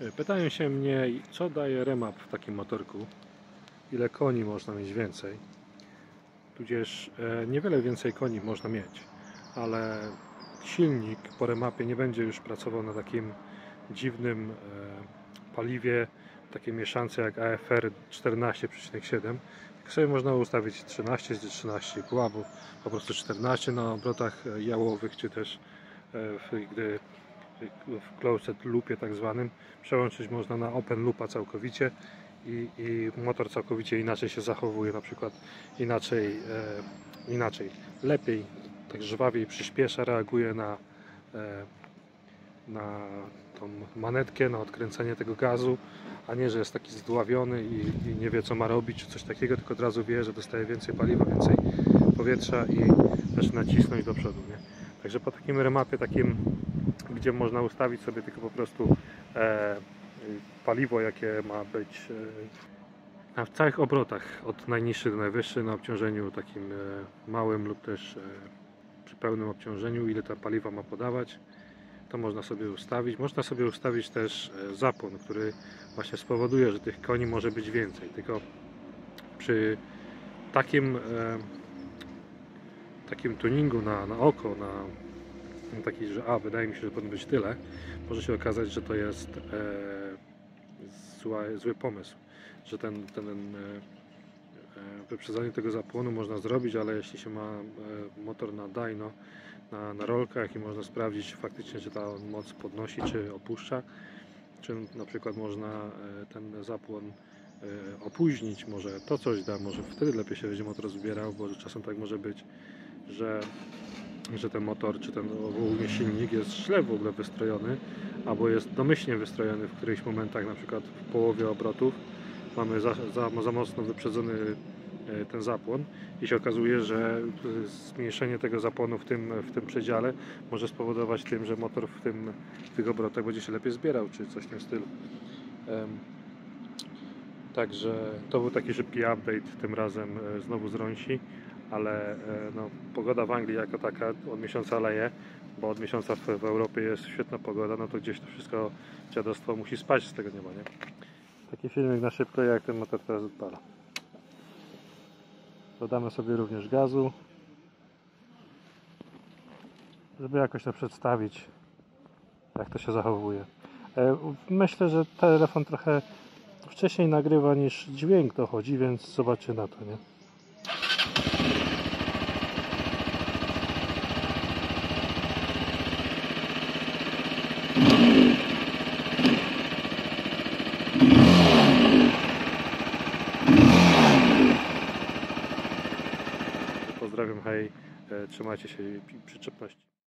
E, Pytają się mnie, co daje remap w takim motorku, ile koni można mieć więcej. Tudzież e, niewiele więcej koni można mieć, ale silnik po remapie nie będzie już pracował na takim dziwnym e, paliwie, takiej mieszance jak AFR 14,7. Jak sobie można ustawić 13 czy 13,5 albo po prostu 14 na obrotach jałowych, czy też gdy w closed loopie tak zwanym przełączyć można na open loopa całkowicie i, i motor całkowicie inaczej się zachowuje na przykład inaczej e, inaczej lepiej tak żwawiej przyspiesza reaguje na e, na tą manetkę, na odkręcenie tego gazu, a nie, że jest taki zdławiony i, i nie wie co ma robić, czy coś takiego, tylko od razu wie, że dostaje więcej paliwa, więcej powietrza i zaczyna cisnąć do przodu. Nie? Także po takim remapie, takim, gdzie można ustawić sobie tylko po prostu e, paliwo, jakie ma być e, w całych obrotach, od najniższych do najwyższych, na obciążeniu takim e, małym lub też e, przy pełnym obciążeniu, ile ta paliwa ma podawać to można sobie ustawić. Można sobie ustawić też e, zapłon, który właśnie spowoduje, że tych koni może być więcej. Tylko przy takim e, takim tuningu na, na oko, na, na taki, że a, wydaje mi się, że powinno być tyle, może się okazać, że to jest e, zła, zły pomysł, że ten, ten e, e, wyprzedzanie tego zapłonu można zrobić, ale jeśli się ma e, motor na dyno, na, na rolkach i można sprawdzić faktycznie, czy ta moc podnosi, czy opuszcza, czy na przykład można e, ten zapłon opóźnić, może to coś da, może wtedy lepiej się będzie motor zbierał, bo czasem tak może być, że, że ten motor, czy ten ogólnie silnik jest źle w ogóle wystrojony, albo jest domyślnie wystrojony w którychś momentach, na przykład w połowie obrotów, mamy za, za, za mocno wyprzedzony e, ten zapłon i się okazuje, że e, zmniejszenie tego zapłonu w tym, w tym przedziale może spowodować tym, że motor w, tym, w tych obrotach będzie się lepiej zbierał, czy coś w tym stylu. Także to był taki szybki update, tym razem e, znowu z Rąsi, ale e, no, pogoda w Anglii jako taka od miesiąca leje, bo od miesiąca w, w Europie jest świetna pogoda, no to gdzieś to wszystko dziadostwo musi spać z tego nieba, nie? Taki filmik na szybko, jak ten motor teraz odpala. Dodamy sobie również gazu, żeby jakoś to przedstawić, jak to się zachowuje. E, Myślę, że telefon trochę wcześniej nagrywa niż dźwięk dochodzi, więc zobaczcie na to, nie? Pozdrawiam, hej, e, trzymajcie się przyczepności.